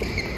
Thank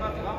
Thank you.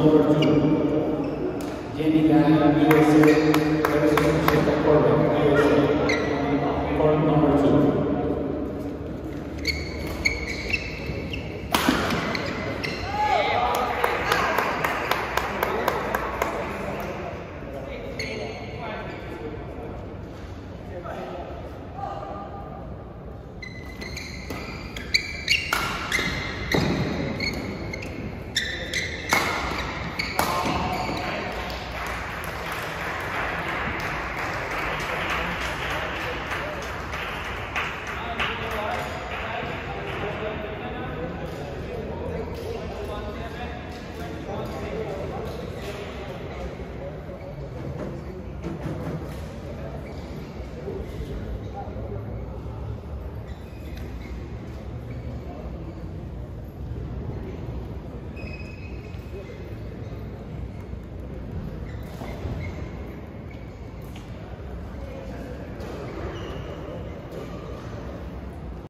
On